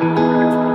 Música